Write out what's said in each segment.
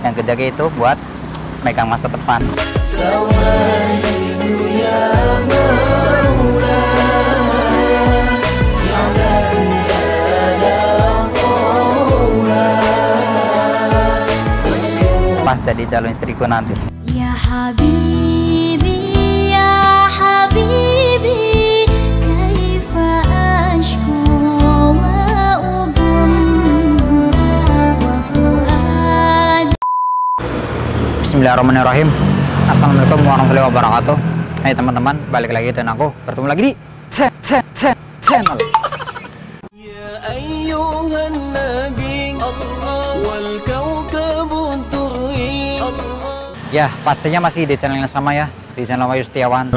yang gede itu buat megang masa depan. Pas jadi calon istriku nanti. Ya habis Bismillahirrahmanirrahim. Assalamualaikum warahmatullahi wabarakatuh. Hai hey, teman-teman, balik lagi dan aku bertemu lagi di channel. Ya ayyuhan nabi Allah wal Ya, pastinya masih di channel yang sama ya Di channel Wayu Setiawan?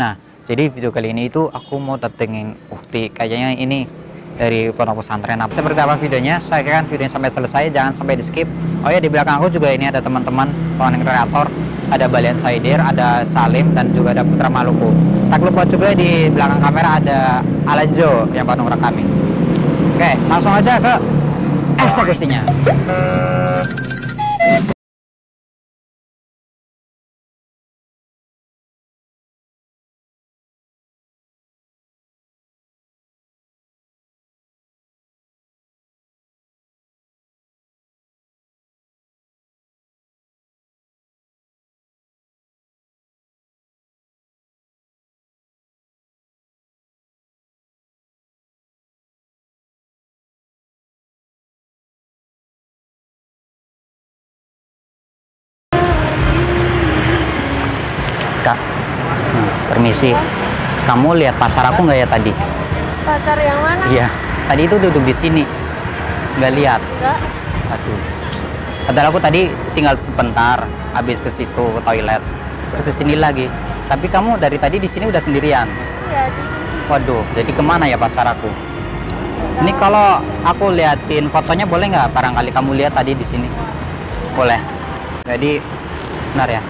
Nah, jadi video kali ini itu aku mau datengin Ukti. Kayaknya ini dari pondok pesantren. Apa seperti apa videonya saya kira videonya sampai selesai jangan sampai di skip. Oh ya di belakang aku juga ini ada teman-teman konten kreator ada Balian Saidir ada Salim dan juga ada Putra Maluku. Tak lupa juga di belakang kamera ada Alanjo yang bantu kami. Oke langsung aja ke eksekusinya permisi. Kamu lihat pacar aku nggak ya tadi? Pacar yang mana? Iya, tadi itu duduk di sini. Nggak lihat. Enggak. Aduh. Padahal aku tadi tinggal sebentar, habis ke situ ke toilet, terus ke sini lagi. Tapi kamu dari tadi di sini udah sendirian. Iya, di sini. Waduh, jadi ke mana ya pacar aku? Ini kalau aku liatin fotonya boleh nggak? Barangkali kamu lihat tadi di sini. Boleh. Jadi, benar ya.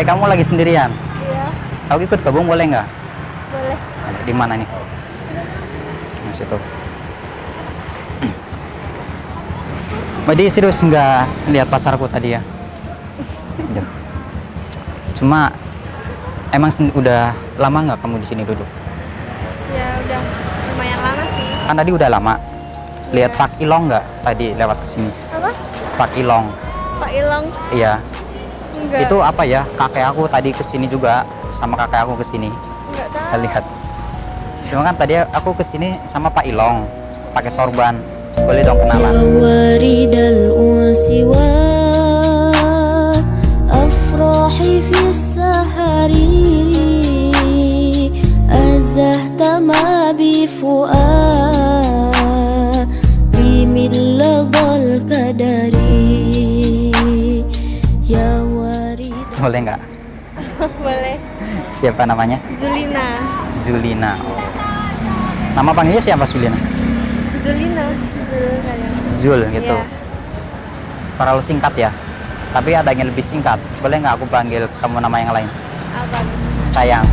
Eh, kamu lagi sendirian? Iya, Aku ikut gabung boleh nggak? boleh. Di mana nih? Di situ. Jadi serius nggak lihat pacarku tadi ya? Iya. Cuma emang udah lama nggak kamu di sini duduk? Ya udah lumayan lama sih. Kan tadi udah lama. Lihat Iya. Pak Ilong nggak tadi lewat ke sini? Apa? Pak Ilong. Pak Ilong? Iya. Enggak. Itu apa ya? Kakek aku tadi ke sini juga sama kakek aku ke sini. enggak tahu. Kita lihat. Cuma kan tadi aku ke sini sama Pak Ilong pakai sorban. Boleh dong kenalan. ورد الأنس وأفراحي في السهر أزهت ما بفؤادي boleh nggak? boleh. Siapa namanya? Zulina. Zulina. Oh. Nama panggilnya siapa Zulina? Zulina. Zul, Zul iya. gitu. Ya. Terlalu singkat ya. Tapi ada yang lebih singkat. Boleh nggak aku panggil kamu nama yang lain? Apa? Sayang.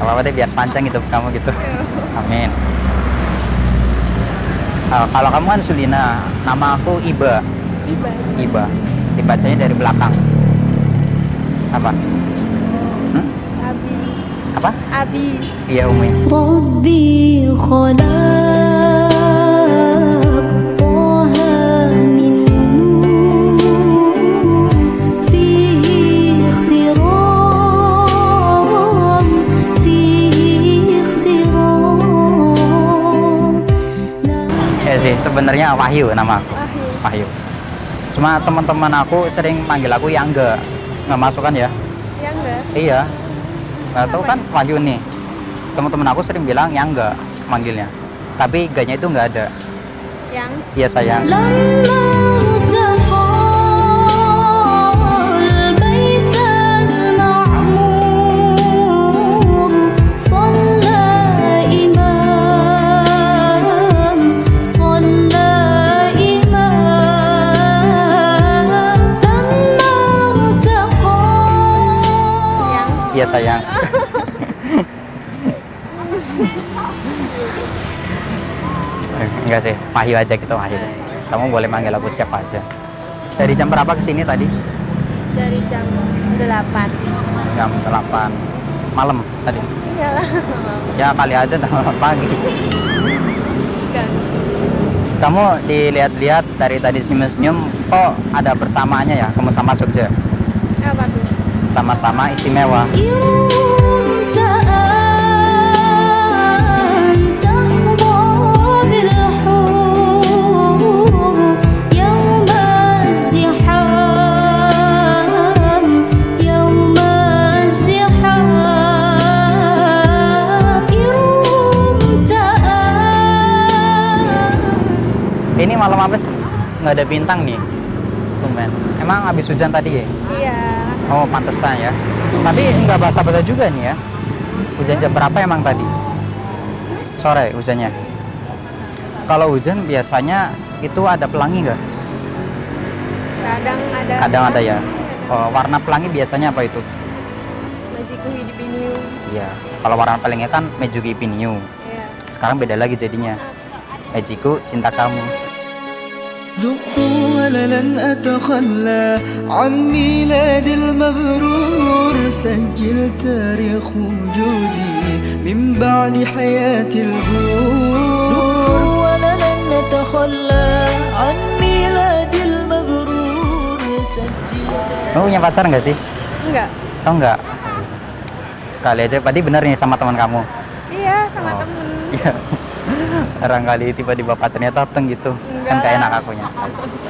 apa-apa deh biar panjang hidup kamu gitu. Iya. Amin. Uh, kalau kamu kan Sulina nama aku Iba. Iba. Iba. Dibacanya dari belakang. Apa? Hmm? Abi. Apa? Abi. Iya Umi. Sih sebenarnya Wahyu nama aku. Wahyu. Wahyu. Cuma teman-teman aku sering manggil aku yang enggak nggak masuk kan ya? Ya enggak? iya. Nggak tahu kan Wahyu nih. Teman-teman aku sering bilang yang enggak manggilnya. Tapi gaknya itu nggak ada. Yang? Iya sayang. Yang sayang. Enggak sih Wahyu aja gitu Wahyu kamu boleh manggil aku siapa aja. Dari jam berapa ke sini tadi? Dari jam 8 jam 8 malam tadi. Iyalah. ya kali aja udah pagi. Kan. kamu dilihat-lihat dari tadi senyum-senyum kok ada persamaannya ya? Kamu sama Jogja? Apa tuh? Sama-sama istimewa ini malam apa sih nggak ada bintang nih Tumben. emang habis hujan tadi ya. Oh, pantesan ya. Tapi nggak basah-basah juga nih ya. Hujan jam berapa emang tadi? Sore hujannya. Kalau hujan biasanya itu ada pelangi nggak? Kadang ada. Kadang ada ya. Kadang. Oh, warna pelangi biasanya apa itu? Iya. Kalau warna pelangi kan Mejuki Piniu. Iya. Sekarang beda lagi jadinya. Mejiku cinta kamu. Jumpa. ولن أتخلى عن ميلاد المبرور سجل تاريخ وجودي من بعد حياة الجور ولن نتخلى عن ميلاد المبرور سجل Kamu punya pacar nggak sih? Enggak. Tahu nggak? Kali aja, berarti bener nih sama teman kamu. Iya, sama Oh. temen. Iya. Barangkali tiba-tiba pacarnya dateng gitu. Kan Enggak gak lah. enak akunya.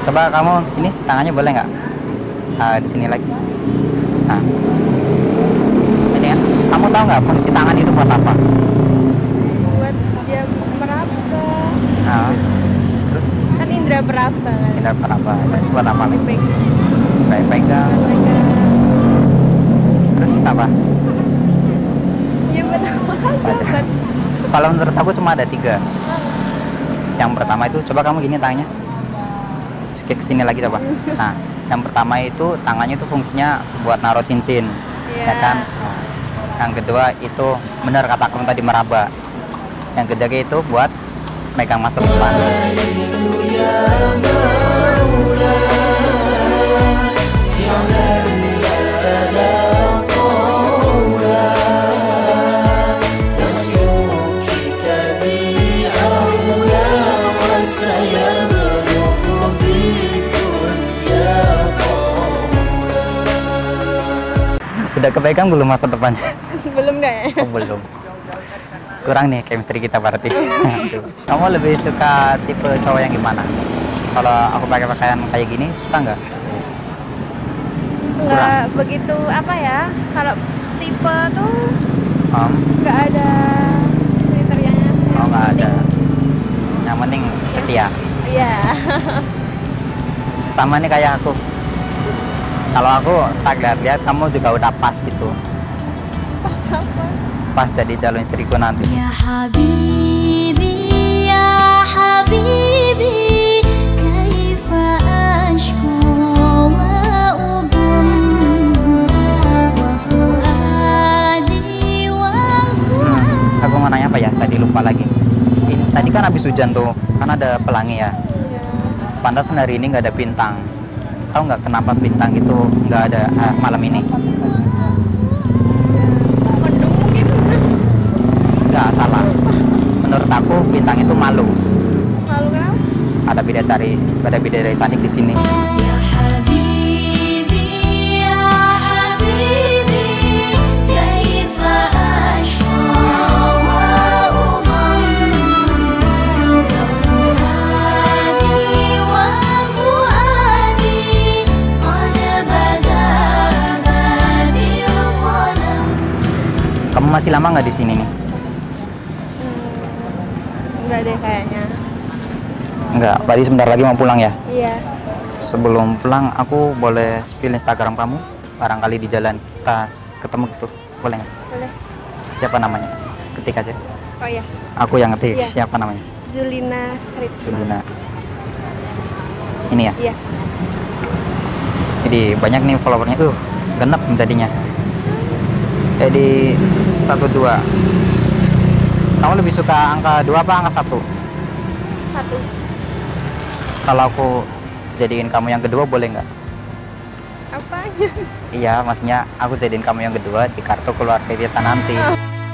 Coba kamu ini tangannya boleh nggak? Ah, di sini lagi. Nah. Ini kan, kamu tahu nggak fungsi tangan itu buat apa? Buat dia meraba. Nah, terus Kan indra peraba kan. kita apa? Terus buat apa nih? Baik. Baik pegang. Terus apa? Ya buat apa Kalau menurut aku cuma ada tiga. Yang pertama itu, coba kamu gini tangannya. Ke sini lagi coba. Nah, yang pertama itu tangannya itu fungsinya buat naruh cincin, ya Iya. kan? Yang kedua itu benar kata kamu tadi meraba. Yang ketiga itu buat megang masa depan. Udah kepegang belum masa depannya? belum ya? Oh, belum. Kurang nih chemistry kita berarti. Kamu lebih suka tipe cowok yang gimana? Kalau aku pakai pakaian kayak gini, suka nggak? Nggak begitu apa ya? Kalau tipe tuh Om, nggak ada kriterianya. oh nggak ada. Yang penting setia. Iya. Sama nih kayak aku kalau aku tak lihat-lihat kamu juga udah pas gitu. Pas apa? Pas jadi calon istriku nanti. Ya habibi ya habibi aku mau nanya apa ya? Tadi lupa lagi. Ini tadi kan habis hujan tuh karena ada pelangi ya? Iya. Pantas hari ini nggak ada bintang. Tahu nggak kenapa bintang itu nggak ada eh, malam ini? Nggak salah. Menurut aku bintang itu malu. Malu kenapa? Ada bidadari, ada bidadari cantik di sini. يا masih lama nggak di sini nih? Enggak deh kayaknya. Enggak, berarti sebentar lagi mau pulang ya? Iya. Sebelum pulang, aku boleh spill Instagram kamu? Barangkali di jalan kita ketemu gitu, boleh nggak? Boleh. Siapa namanya? Ketik aja. Oh iya. Aku yang ngetik. Iya. Siapa namanya? Zulina Ripsma. Zulina. Ini ya? Iya. Jadi banyak nih followernya. Uh, genep tadinya. Jadi satu dua. Kamu lebih suka angka dua apa angka satu? Satu. Kalau aku jadiin kamu yang kedua boleh nggak? Apanya? Iya, maksudnya aku jadiin kamu yang kedua di kartu keluarga kita nanti.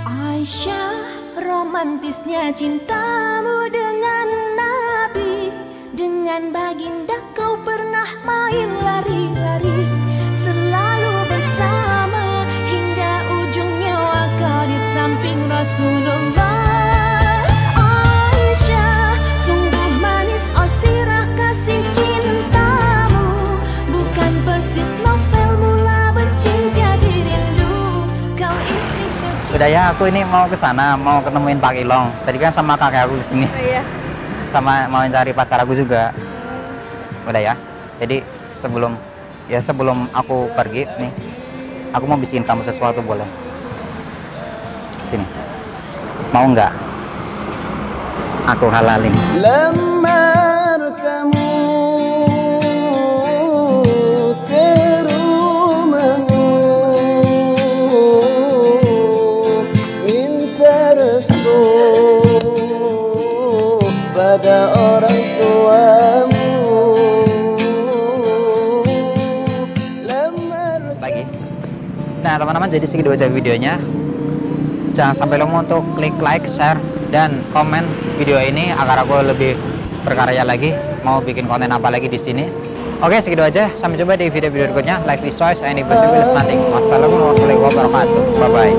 Aisyah, romantisnya cintamu dengan Nabi Dengan baginda kau pernah main lari-lari Udah ya, aku ini mau ke sana, mau ketemuin Pak Ilong. Tadi kan sama kakek aku di sini, Oh iya. sama mau cari pacar aku juga. Udah ya. Jadi sebelum ya sebelum aku pergi nih, aku mau bisikin kamu sesuatu boleh? Sini mau nggak? Aku halalin. Lemar kamu ke rumahmu. Minta restu pada orang tua nah teman-teman jadi segitu aja videonya. Jangan sampai lupa untuk klik like, share, dan komen video ini agar aku lebih berkarya lagi. Mau bikin konten apa lagi di sini. Oke, segitu aja. Sampai jumpa di video-video berikutnya. Life is choice and if possible nothing. Wassalamualaikum warahmatullahi wabarakatuh. Bye bye.